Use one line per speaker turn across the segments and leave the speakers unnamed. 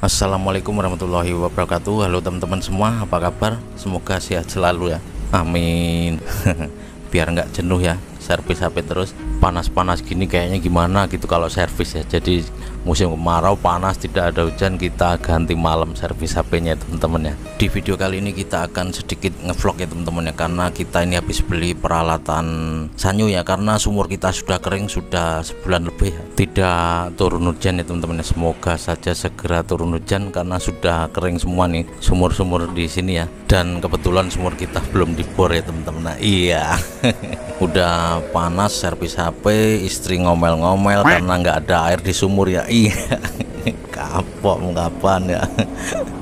Assalamualaikum warahmatullahi wabarakatuh. Halo teman-teman semua apa kabar? Semoga sehat selalu ya. Amin. Biar nggak jenuh ya Servis HP terus Panas-panas gini kayaknya gimana gitu kalau servis ya Jadi musim kemarau panas tidak ada hujan kita ganti malam servis HP-nya teman-teman ya. Di video kali ini kita akan sedikit ngevlog ya teman-teman ya karena kita ini habis beli peralatan sanyu ya karena sumur kita sudah kering sudah sebulan lebih ya. Tidak turun hujan ya teman-teman ya. Semoga saja segera turun hujan karena sudah kering semua nih sumur-sumur di sini ya. Dan kebetulan sumur kita belum dibor ya teman-teman. Nah, iya. Udah panas servis HP, istri ngomel-ngomel karena nggak ada air di sumur ya. Iya kapok kapan ya.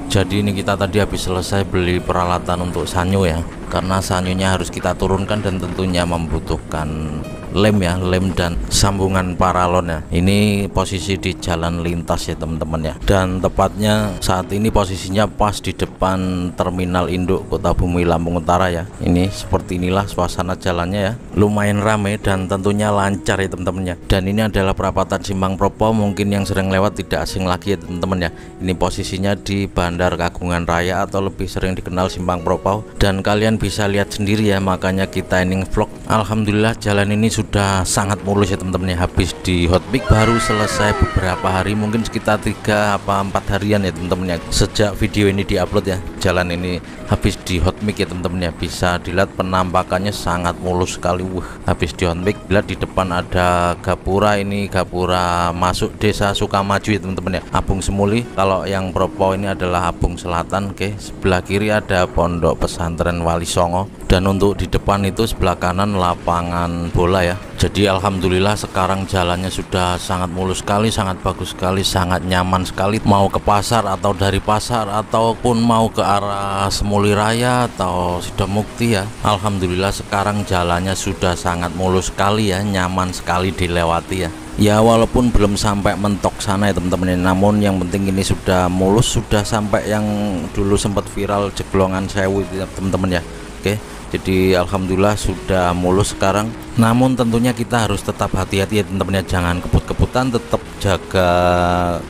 Jadi ini kita tadi habis selesai beli peralatan untuk sanyo ya. Karena sanyunya harus kita turunkan dan tentunya membutuhkan lem ya lem dan sambungan paralon ya. Ini posisi di jalan lintas ya teman-teman ya. Dan tepatnya saat ini posisinya pas di depan terminal induk kota bumi Lampung Utara ya. Ini seperti inilah suasana jalannya ya. Lumayan ramai dan tentunya lancar ya teman-teman ya. Dan ini adalah perapatan Simpang Propo mungkin yang sering lewat tidak asing lagi ya teman-teman ya. Ini posisinya di Bandar Kagungan Raya atau lebih sering dikenal Simpang Propo. Dan kalian bisa lihat sendiri ya makanya kita ini vlog. Alhamdulillah jalan ini sudah sangat mulus ya teman-teman ya. Habis di hotpick baru selesai beberapa hari mungkin sekitar tiga apa empat harian ya teman-teman ya. Sejak video ini diupload ya jalan ini habis di hotmic ya teman-teman ya. Bisa dilihat penampakannya sangat mulus sekali. Wah habis di hotmic lihat di depan ada gapura ini gapura masuk desa Sukamaju ya teman-teman ya. Abung Semuli kalau yang Propo ini adalah Abung Selatan oke. Sebelah kiri ada pondok pesantren Wali Songo. Dan untuk di depan itu sebelah kanan lapangan bola ya jadi Alhamdulillah sekarang jalannya sudah sangat mulus sekali sangat bagus sekali sangat nyaman sekali. Mau ke pasar atau dari pasar ataupun mau ke arah Semuli Raya atau Sidomukti ya. Alhamdulillah sekarang jalannya sudah sangat mulus sekali ya nyaman sekali dilewati ya. Ya walaupun belum sampai mentok sana ya teman-teman. Namun yang penting ini sudah mulus sudah sampai yang dulu sempat viral jeglongan sewu ya teman-teman ya oke jadi Alhamdulillah sudah mulus sekarang. Namun tentunya kita harus tetap hati-hati ya teman-teman ya jangan kebut-kebutan tetap jaga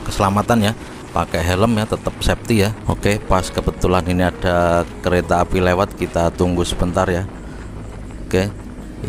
keselamatan ya. Pakai helm ya tetap safety ya. Oke pas kebetulan ini ada kereta api lewat kita tunggu sebentar ya. Oke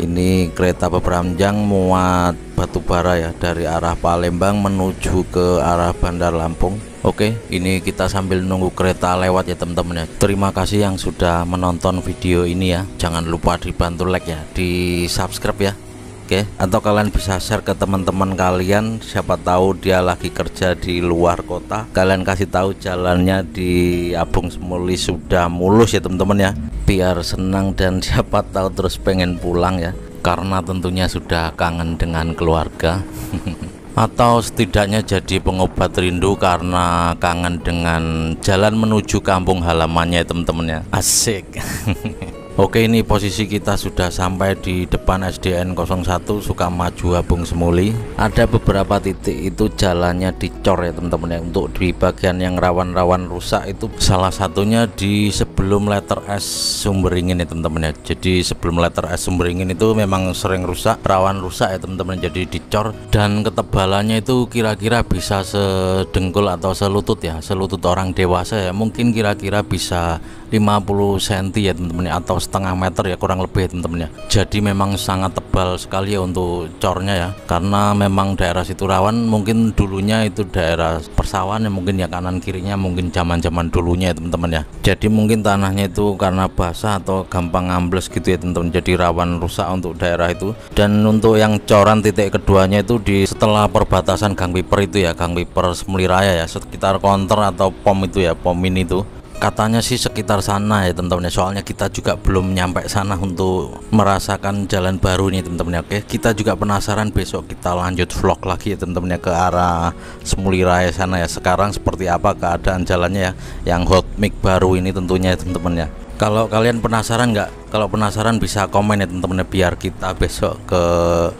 ini kereta jam muat batu bara ya dari arah Palembang menuju ke arah Bandar Lampung Oke ini kita sambil nunggu kereta lewat ya teman-teman ya. Terima kasih yang sudah menonton video ini ya. Jangan lupa dibantu like ya di subscribe ya. Oke atau kalian bisa share ke teman-teman kalian. Siapa tahu dia lagi kerja di luar kota. Kalian kasih tahu jalannya di Abung Semuli sudah mulus ya teman-teman ya. Biar senang dan siapa tahu terus pengen pulang ya. Karena tentunya sudah kangen dengan keluarga atau setidaknya jadi pengobat rindu karena kangen dengan jalan menuju kampung halamannya teman-teman ya. Asik. Oke ini posisi kita sudah sampai di depan SDN 01 Sukamaju Abung Semuli. Ada beberapa titik itu jalannya dicor ya teman-teman ya. Untuk di bagian yang rawan-rawan rusak itu salah satunya di sebelum letter S Sumberingin ya teman-teman ya. Jadi sebelum letter S Sumberingin itu memang sering rusak rawan rusak ya teman-teman. Jadi dicor dan ketebalannya itu kira-kira bisa sedengkul atau selutut ya selutut orang dewasa ya. Mungkin kira-kira bisa 50 cm ya teman-teman ya atau setengah meter ya kurang lebih teman-teman ya. Jadi memang sangat tebal sekali ya untuk cornya ya. Karena memang daerah situ rawan mungkin dulunya itu daerah persawahan ya mungkin ya kanan kirinya mungkin zaman-zaman dulunya ya teman-teman ya. Jadi mungkin tanahnya itu karena basah atau gampang ambles gitu ya teman-teman. Jadi rawan rusak untuk daerah itu. Dan untuk yang coran titik keduanya itu di setelah perbatasan Gang Piper itu ya Gang Piper Semuliraya ya sekitar konter atau pom itu ya pom ini itu katanya sih sekitar sana ya teman-teman ya. Soalnya kita juga belum nyampe sana untuk merasakan jalan baru nih teman-teman ya. Oke kita juga penasaran besok kita lanjut vlog lagi ya teman-teman ya ke arah Semuliraya sana ya. Sekarang seperti apa keadaan jalannya ya yang hot mic baru ini tentunya ya teman-teman ya. Kalau kalian penasaran nggak kalau penasaran bisa komen ya teman-teman biar kita besok ke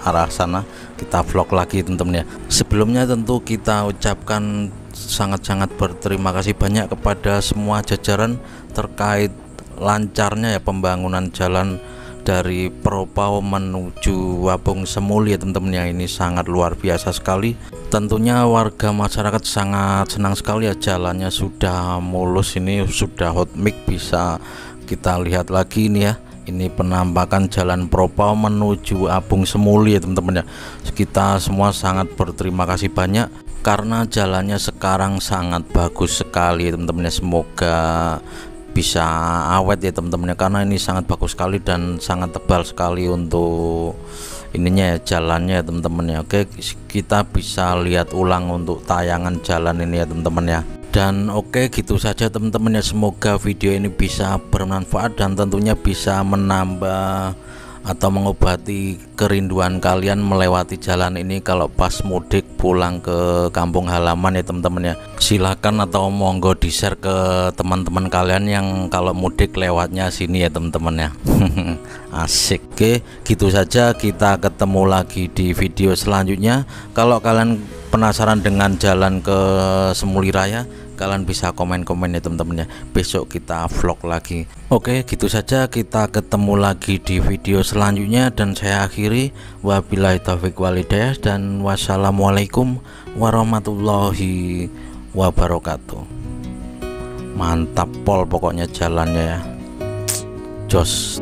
arah sana kita vlog lagi teman-teman ya. Sebelumnya tentu kita ucapkan sangat-sangat berterima kasih banyak kepada semua jajaran terkait lancarnya ya pembangunan jalan dari Propau menuju Wabung Semul ya teman-teman ya. Ini sangat luar biasa sekali. Tentunya warga masyarakat sangat senang sekali ya jalannya sudah mulus ini sudah hot mix bisa kita lihat lagi ini ya. Ini penampakan jalan Propau menuju Abung Semuli ya teman-teman ya. Kita semua sangat berterima kasih banyak karena jalannya sekarang sangat bagus sekali teman-teman ya. Semoga bisa awet ya teman-teman ya karena ini sangat bagus sekali dan sangat tebal sekali untuk ininya ya jalannya ya teman-teman ya. Oke kita bisa lihat ulang untuk tayangan jalan ini ya teman-teman ya dan oke gitu saja teman-teman ya. Semoga video ini bisa bermanfaat dan tentunya bisa menambah atau mengobati kerinduan kalian melewati jalan ini kalau pas mudik pulang ke kampung halaman ya teman-teman ya. Silakan atau monggo di share ke teman-teman kalian yang kalau mudik lewatnya sini ya teman-teman ya. Asik. Oke gitu saja. Kita ketemu lagi di video selanjutnya. Kalau kalian penasaran dengan jalan ke Semuli Raya kalian bisa komen-komen ya teman-teman ya. Besok kita vlog lagi. Oke gitu saja. Kita ketemu lagi di video selanjutnya. Dan saya akhiri wabillahi taufiq walidayah dan wassalamualaikum warahmatullahi wabarakatuh. Mantap pol pokoknya jalannya ya. Jos